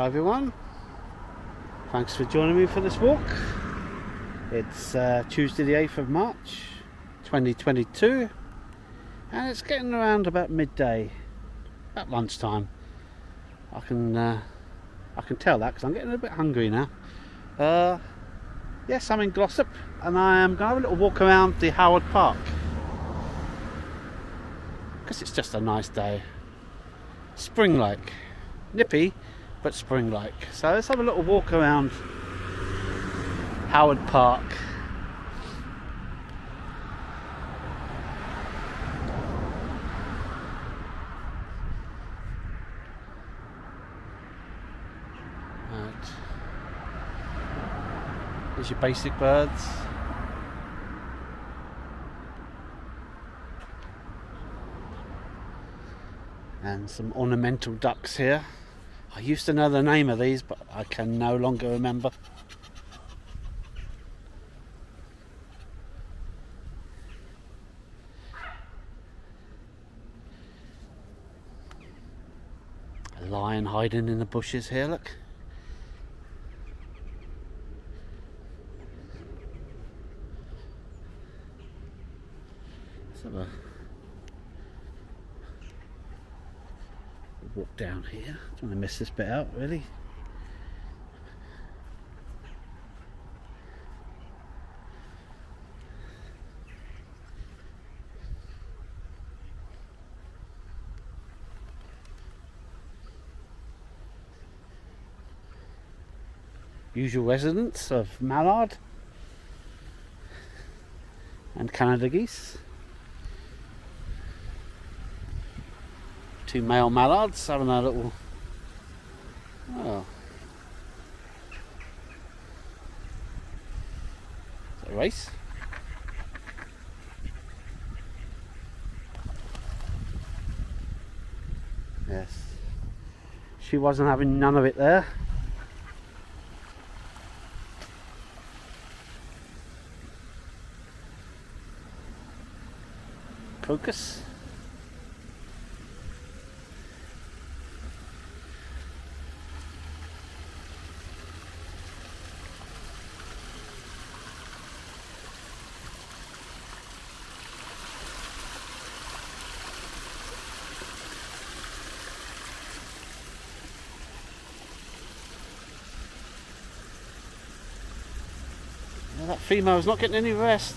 Hi everyone. Thanks for joining me for this walk. It's uh, Tuesday the 8th of March 2022 and it's getting around about midday, at lunchtime. I can uh, I can tell that because I'm getting a bit hungry now. Uh, yes, I'm in Glossop and I am going to have a little walk around the Howard Park because it's just a nice day. Spring-like, nippy but spring-like. So let's have a little walk around Howard Park. Right. There's your basic birds. And some ornamental ducks here. I used to know the name of these, but I can no longer remember. A lion hiding in the bushes here, look. Let's have a walk down here. Don't want to miss this bit out really. Usual residents of mallard and Canada geese. Two male mallards having a little oh is that a race? Yes. She wasn't having none of it there crocus that female's not getting any rest.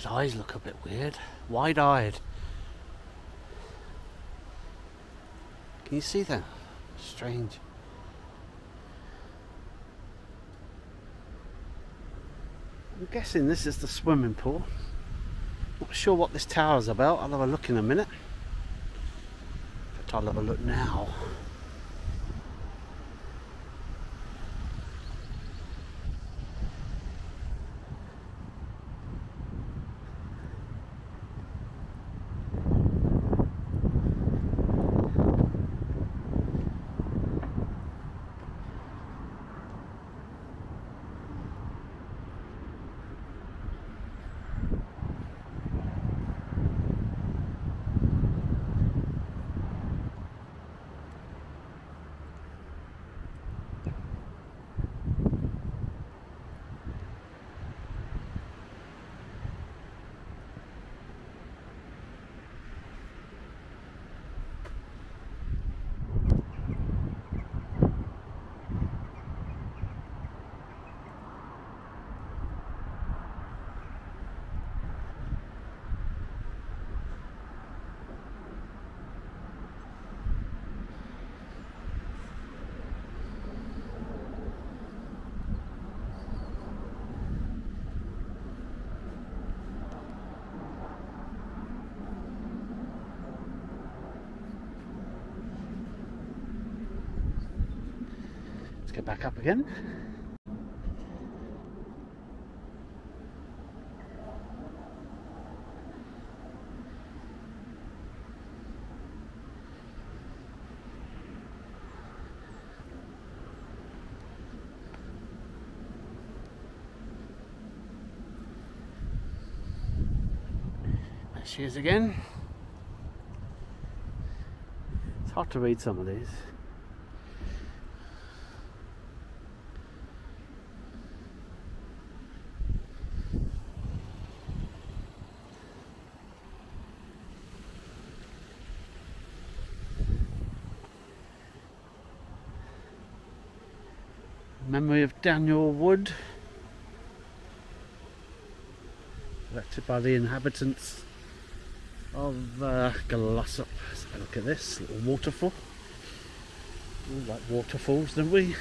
His eyes look a bit weird, wide-eyed. Can you see that? Strange. I'm guessing this is the swimming pool. Not sure what this tower's about. I'll have a look in a minute. But I'll have a look now. It back up again. There she is again. It's hard to read some of these. Of Daniel Wood. Erected by the inhabitants of uh, Glossop. Let's have a look at this little waterfall. We like waterfalls, don't we?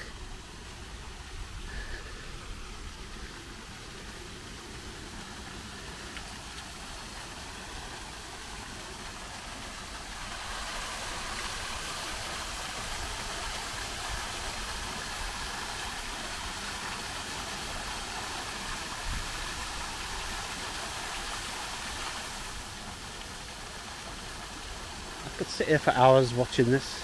Could sit here for hours watching this.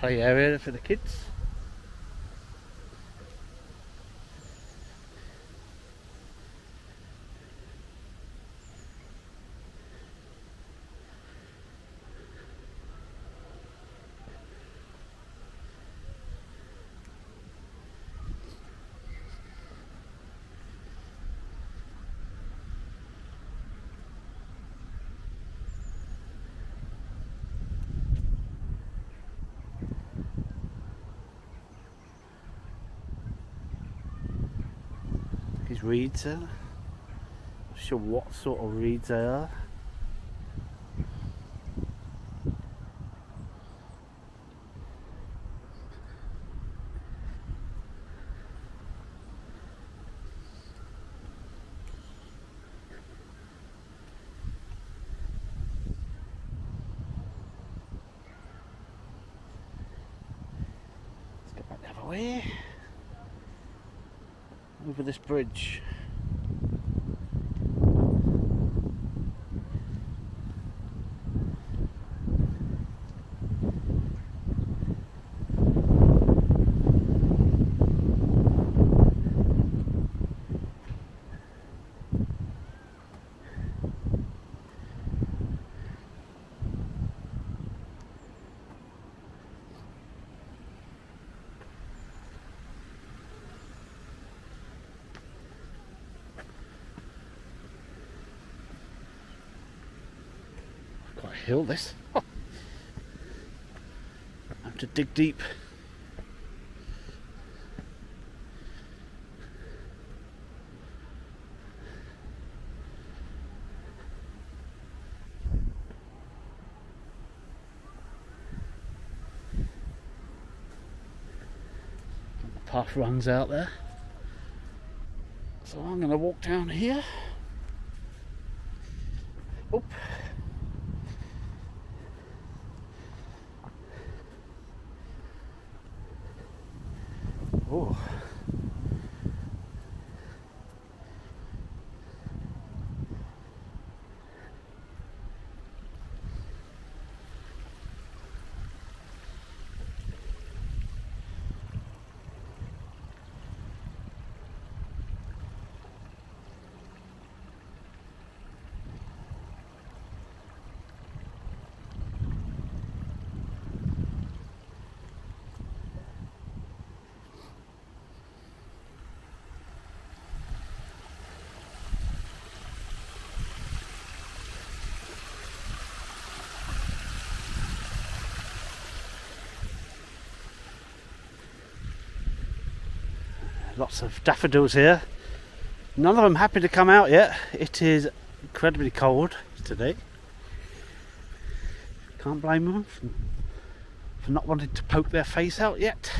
Play area for the kids. Reeds. Not sure what sort of reeds they are. Let's over this bridge. Quite a hill this. I have to dig deep. The path runs out there. So I'm going to walk down here. Oop. Oh. Lots of daffodils here. None of them happy to come out yet. It is incredibly cold today. Can't blame them for, not wanting to poke their face out yet.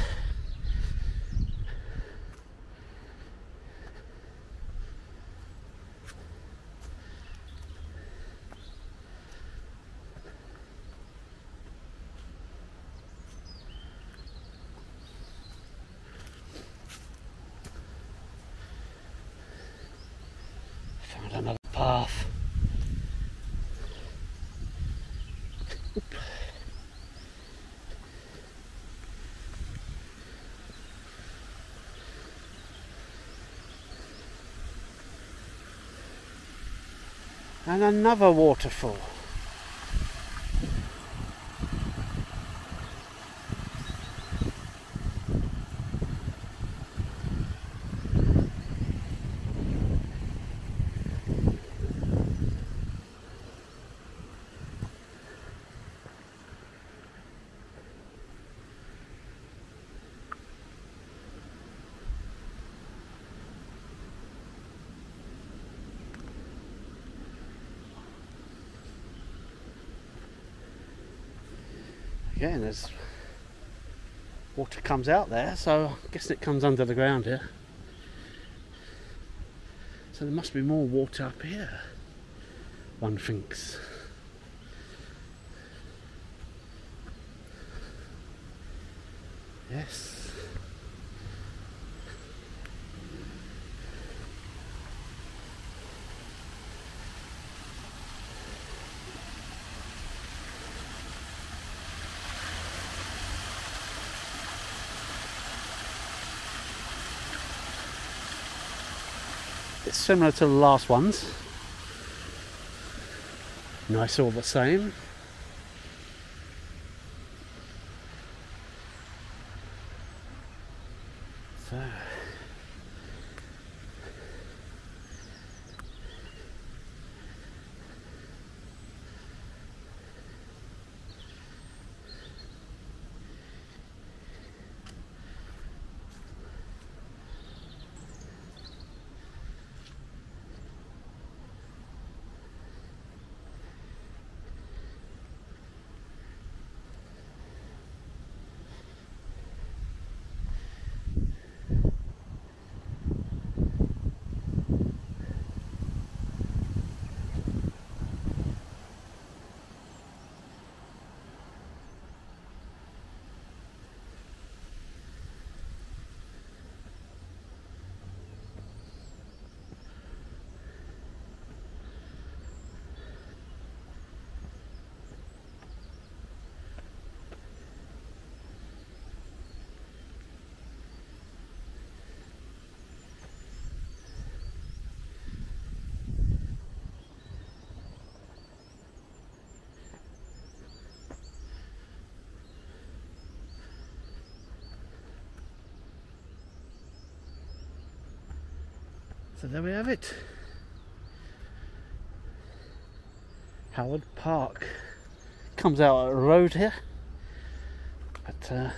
Found another path. And another waterfall. Again, there's water comes out there, so I'm guessing it comes under the ground here. So there must be more water up here, one thinks. Yes. It's similar to the last ones. Nice all the same. So there we have it. Howard Park comes out a road here, but uh,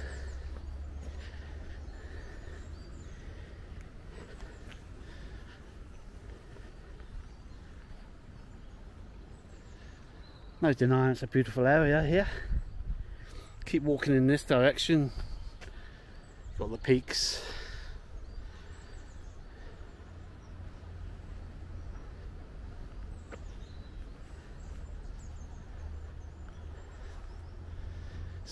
no denying it's a beautiful area here. Keep walking in this direction. Got the peaks.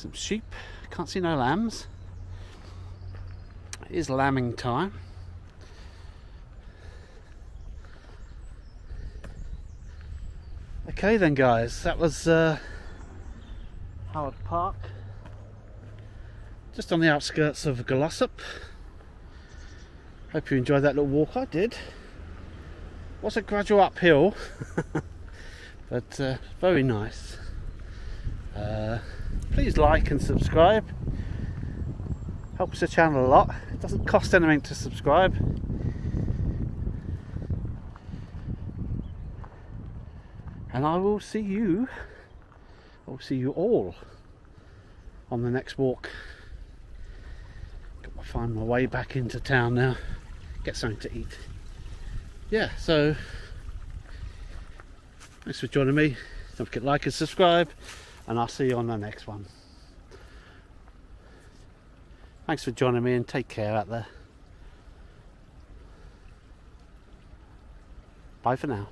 Some sheep. Can't see no lambs. It is lambing time. Okay then guys, that was uh, Howard Park. Just on the outskirts of Glossop. Hope you enjoyed that little walk. I did. Was a gradual uphill, but uh, very nice. Uh, please like and subscribe. Helps the channel a lot. It doesn't cost anything to subscribe. And I will see you I'll see you all on the next walk. Got to find my way back into town now. Get something to eat. Yeah so Thanks for joining me. Don't forget to like and subscribe, and I'll see you on the next one. Thanks for joining me and take care out there. Bye for now.